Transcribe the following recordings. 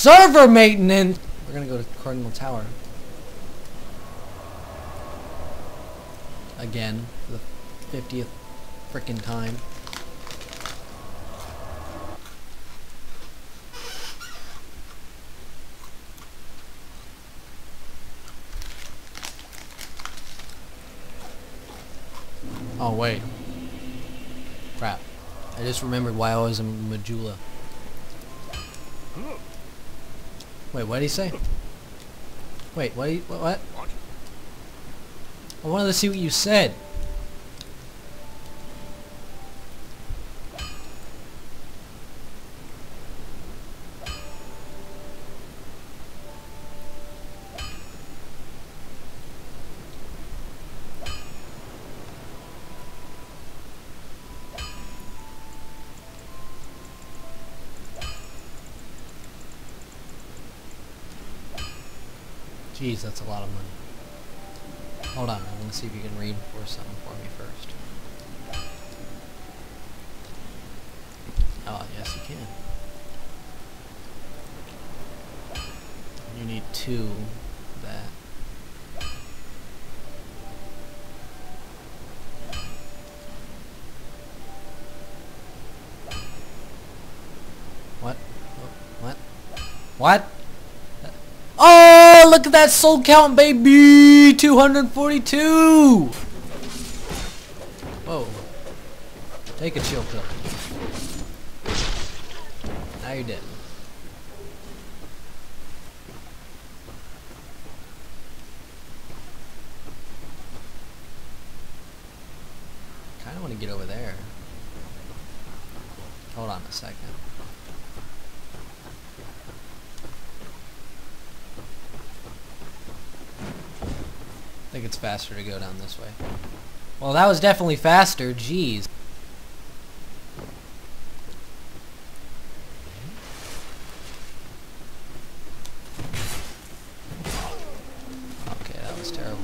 Server maintenance! We're gonna go to Cardinal Tower. Again, for the 50th frickin' time. Oh wait. Crap. I just remembered why I was in Majula. Wait, what did he say? Wait, what? Did what? What? I wanted to see what you said. Jeez, that's a lot of money. Hold on, I want to see if you can reinforce something for me first. Oh, yes you can. You need two of that. What? What? What? Look at that soul count, baby! 242! Whoa. Take a chill pill. Now you're dead. Kinda wanna get over there. Hold on a second. I think it's faster to go down this way. Well, that was definitely faster. Jeez. Okay, that was terrible.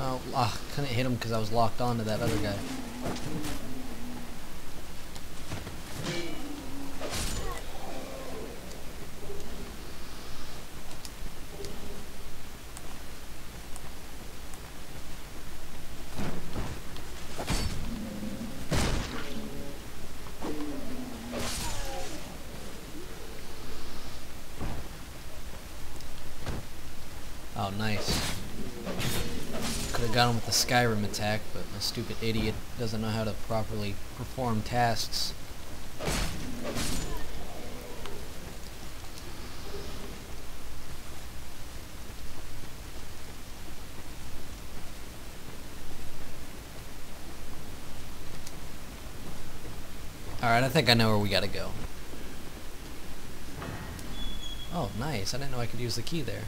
Oh, ah, couldn't hit him because I was locked on to that other guy. Oh, nice. Could have got him with the Skyrim attack, but my stupid idiot doesn't know how to properly perform tasks. Alright, I think I know where we gotta go. Oh, nice. I didn't know I could use the key there.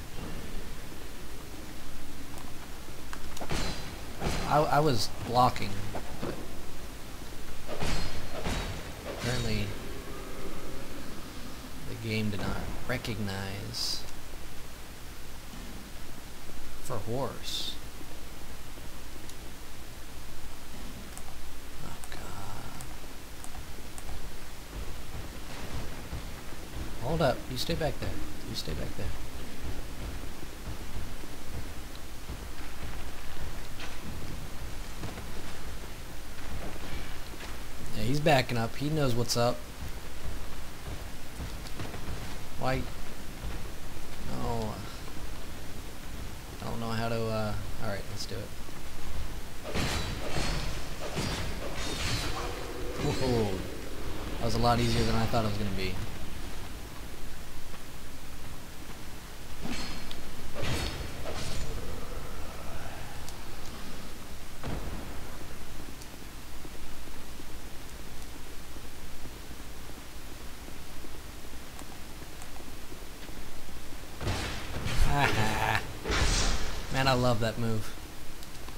I, I was blocking, but apparently the game did not recognize for horse. Oh god. Hold up, you stay back there. You stay back there. Yeah, he's backing up. He knows what's up. Why? No. I don't know how to, uh... Alright, let's do it. Whoa. That was a lot easier than I thought it was going to be. Man, I love that move.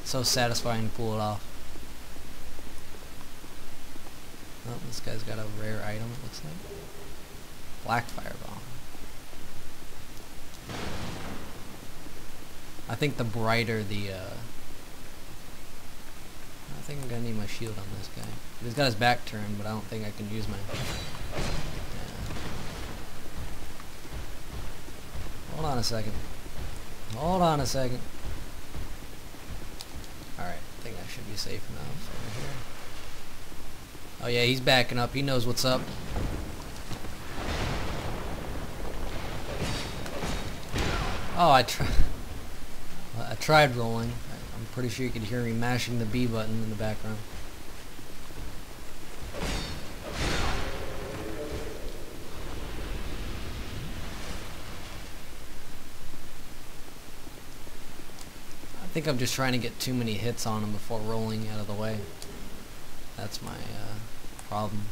so satisfying to pull it off. Oh, this guy's got a rare item, it looks like. Black Fireball. I think the brighter the, uh, I think I'm gonna need my shield on this guy. He's got his back turned, but I don't think I can use my... Yeah. Hold on a second. Hold on a second. Alright, I think I should be safe here. Oh yeah, he's backing up. He knows what's up. Oh, I tried. I tried rolling. I'm pretty sure you could hear me mashing the B button in the background. Think I'm just trying to get too many hits on him before rolling out of the way. That's my uh, problem.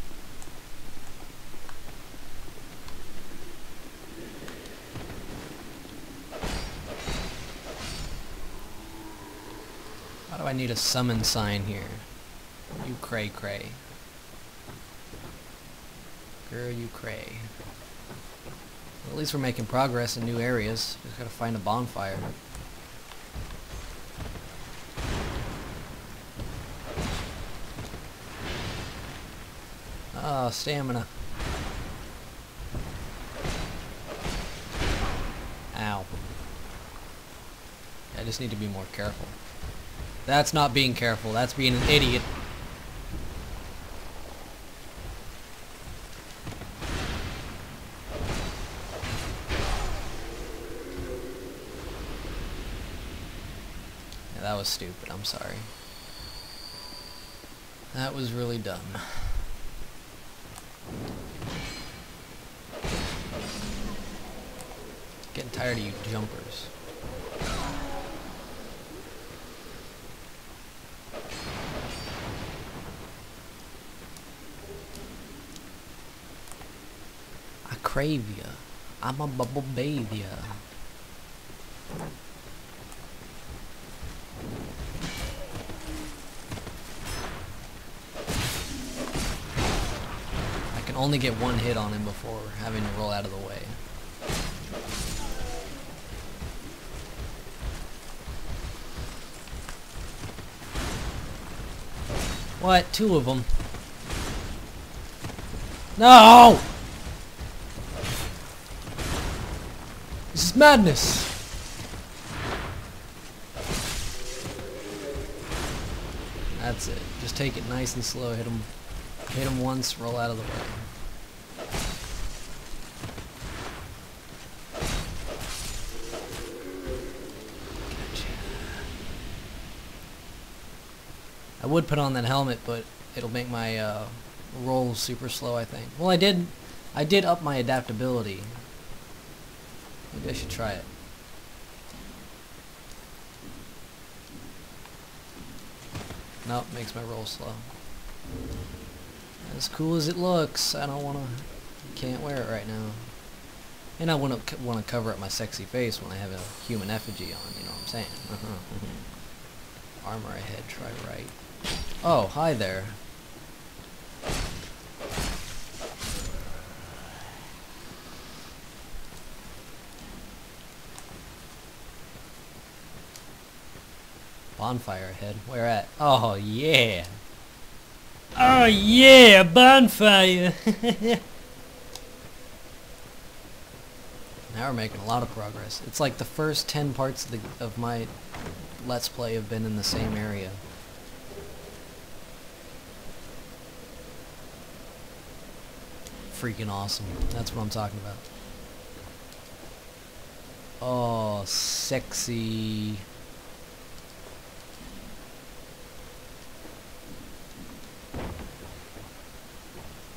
Why do I need a summon sign here? You cray cray. Girl, you cray. Well, at least we're making progress in new areas. Just gotta find a bonfire. Oh, stamina. Ow. I just need to be more careful. That's not being careful. That's being an idiot. Yeah, that was stupid. I'm sorry. That was really dumb. Getting tired of you jumpers. I crave ya. I'm a bubble bathe ya. Only get one hit on him before having to roll out of the way. What? Two of them? No! This is madness! That's it. Just take it nice and slow. Hit him, hit him once, roll out of the way. Gotcha. I would put on that helmet, but it'll make my uh, roll super slow. I think. Well, I did, I did up my adaptability. Maybe I should try it. Nope, makes my roll slow. As cool as it looks, I don't wanna, can't wear it right now. And I wouldn't want to cover up my sexy face when I have a human effigy on, you know what I'm saying? Armor ahead, try right. Oh, hi there. Bonfire ahead. Where at? Oh, yeah. Oh, yeah, bonfire. now we're making a lot of progress. It's like the first 10 parts of, the, of my Let's Play have been in the same area. Freaking awesome. That's what I'm talking about. Oh, sexy.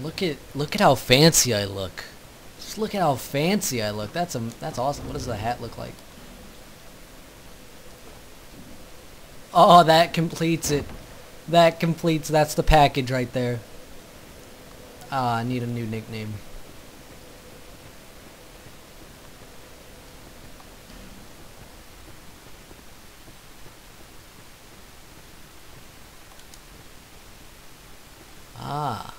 Look at look at how fancy I look. Just look at how fancy I look. That's a that's awesome. What does the hat look like? Oh, that completes it. That completes. That's the package right there. Ah, I need a new nickname. Ah.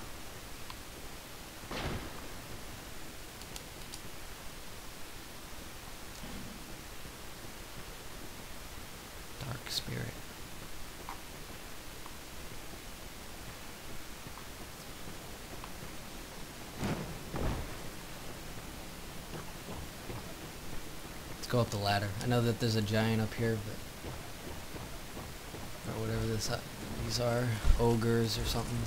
Go up the ladder. I know that there's a giant up here, but or whatever this uh, these are, ogres or something.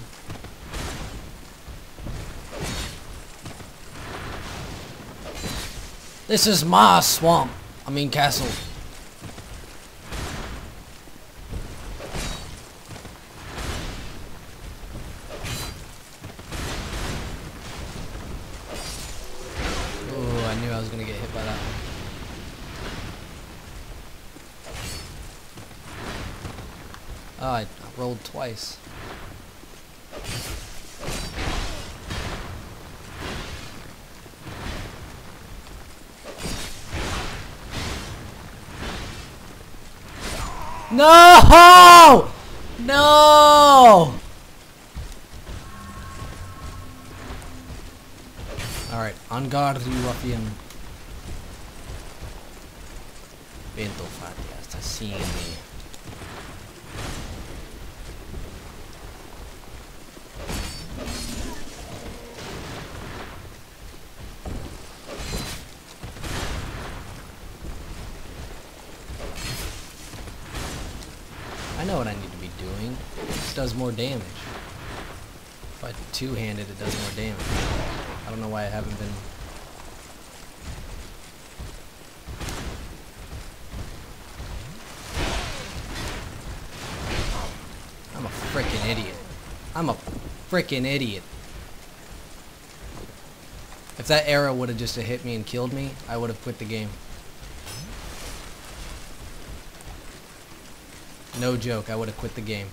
This is my swamp. I mean castle. Twice. No! No! Alright, on guard, you ruffian. Vento Fatia, sta seeing does more damage. If I two-handed, it does more damage. I don't know why I haven't been... I'm a freaking idiot. I'm a freaking idiot. If that arrow would have just hit me and killed me, I would have quit the game. No joke, I would have quit the game.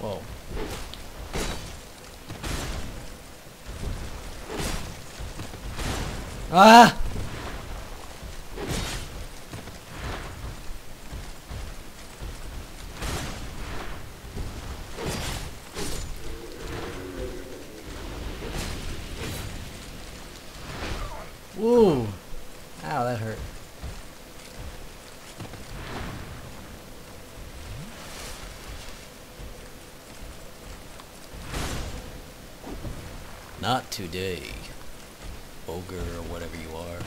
Whoa. Ah! Woo! Ow, that hurt. Today, ogre or whatever you are.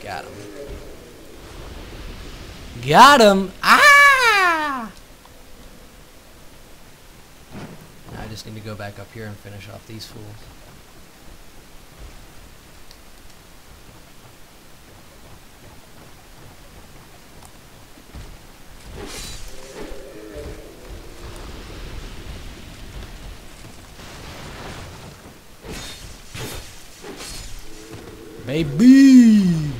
Got him. Got him! Ah! I just need to go back up here and finish off these fools. Baby!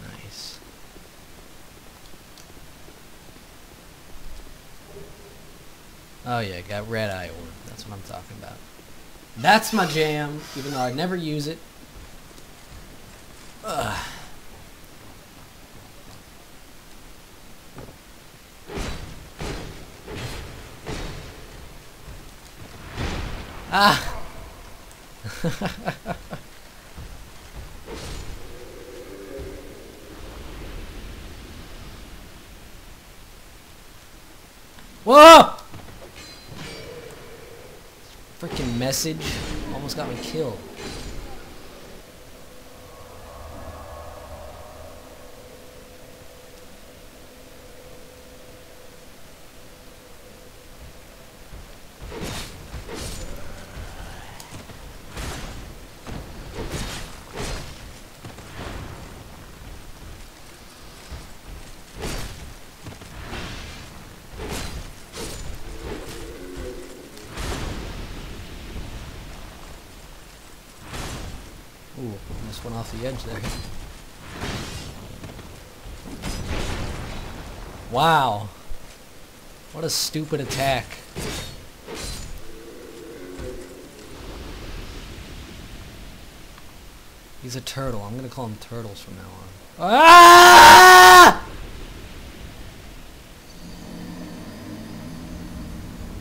Nice. Oh yeah, got red eye orb. That's what I'm talking about. That's my jam, even though I never use it. Ugh. Ah! Whoa! Freaking message almost got me killed. Almost went off the edge there. Wow. What a stupid attack. He's a turtle. I'm gonna call him turtles from now on. Ah!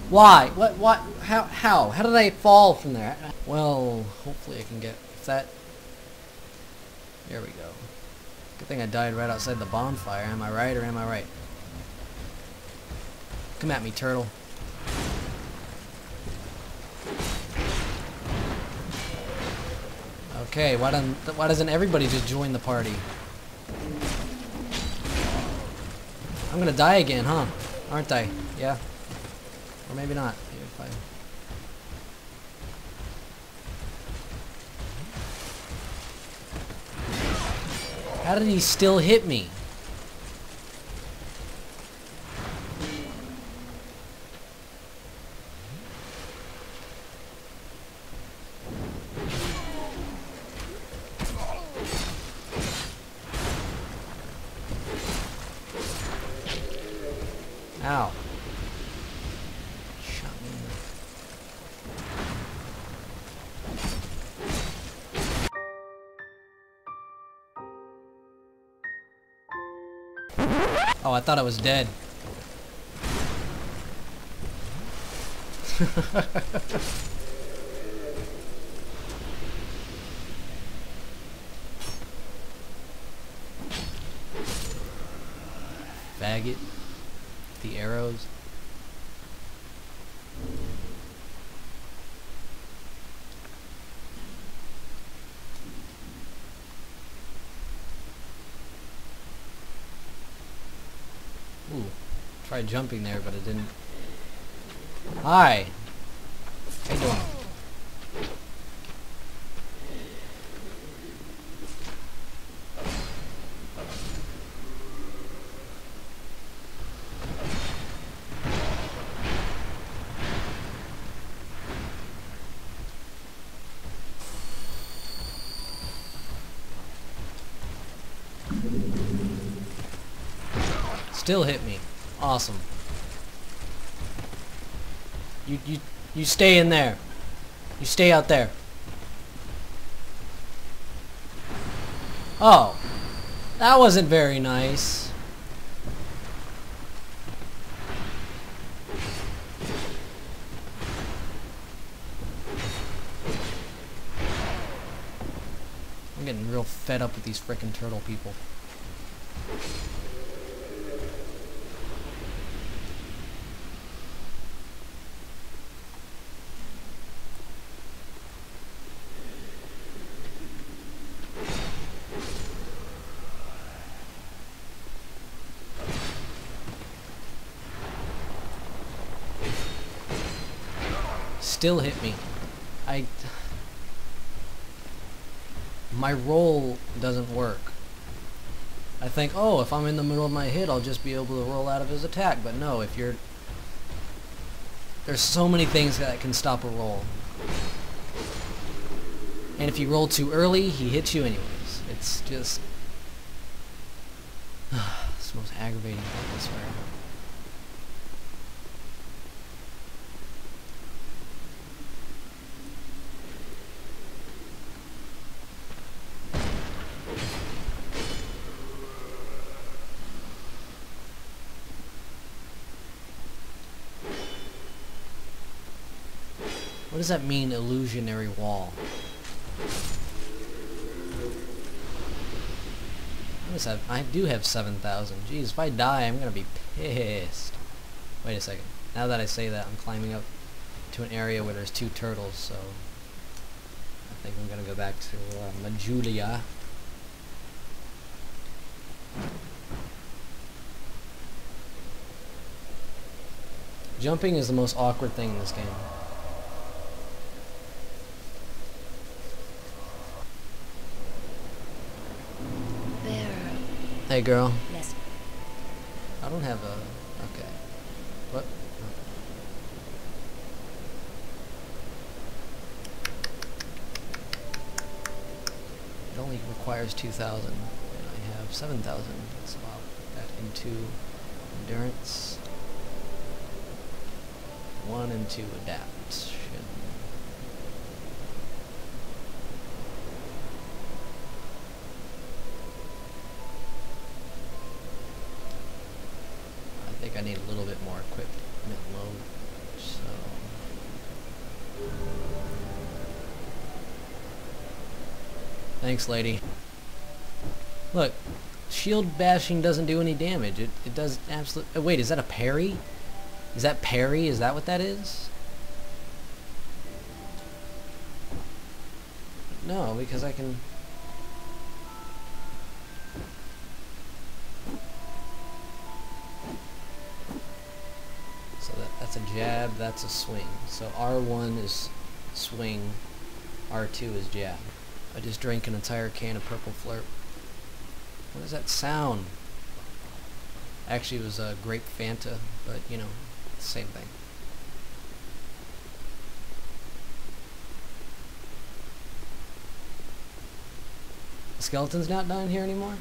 Why? What? What? How? How? How did I fall from there? Well, hopefully I can get if that. There we go. Good thing I died right outside the bonfire. Am I right or am I right? Come at me, turtle. Okay, why doesn't why doesn't everybody just join the party? I'm gonna die again, huh? Aren't I? Yeah. Or maybe not. If I... How did he still hit me? Oh, I thought I was dead. Faggot. The arrows. Jumping there, but it didn't. Hi. How you doing? Still hit me. Awesome. You you you stay in there. You stay out there. Oh. That wasn't very nice. I'm getting real fed up with these frickin' turtle people. Still hit me. I... My roll doesn't work. I think, oh, if I'm in the middle of my hit, I'll just be able to roll out of his attack. But no, if you're... There's so many things that can stop a roll. And if you roll too early, he hits you anyways. It's just... the most aggravating thing, I swear. What does that mean, illusionary wall? I just have, I do have 7,000. Jeez, if I die, I'm gonna be pissed. Wait a second. Now that I say that, I'm climbing up to an area where there's two turtles, so... I think I'm gonna go back to uh, Majula. Jumping is the most awkward thing in this game. There. Hey girl. Yes. I don't have a... Okay. What? It only requires 2,000, and I have 7,000, so I'll put that into endurance. One into adaptation. I think Thanks, lady. Look, shield bashing doesn't do any damage. It, it does absolute. Oh, wait, is that a parry? Is that parry? Is that what that is? No, because I can... So that, that's a jab, that's a swing. So R1 is swing, R2 is jab. I just drank an entire can of purple flirt. What does that sound? Actually, it was a grape Fanta, but you know, same thing. The skeleton's not down here anymore?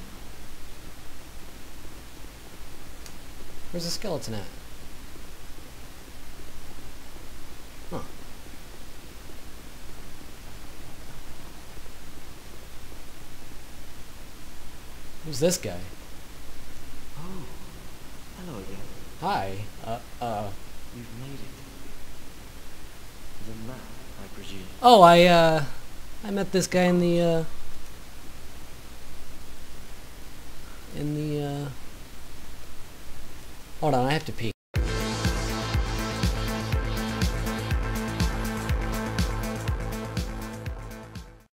Where's the skeleton at? Huh. Who's this guy? Oh, hello again. Hi. Uh, uh. You've made it. The map, I presume. Oh, I, uh, I met this guy in the, uh,